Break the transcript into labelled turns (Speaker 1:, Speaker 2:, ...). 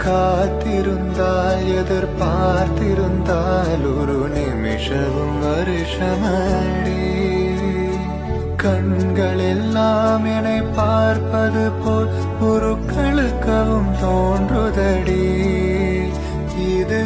Speaker 1: காத்திருந்தால் எதிர்பார்த்திருந்தால் ஒரு நிமிஷமும் வருஷமடி கண்கள் எல்லாம் என்னை பார்ப்பது போல் உருக்களுக்கவும் தோன்றுதடி இது